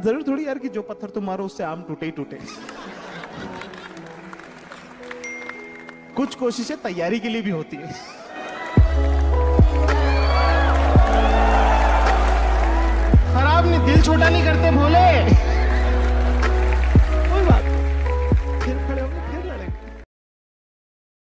ज़रूर थोड़ी यार कि जो पत्थर तुम मारो, उससे आम टूटे ही टूटे। कुछ कोशिशें तैयारी के लिए भी होती है।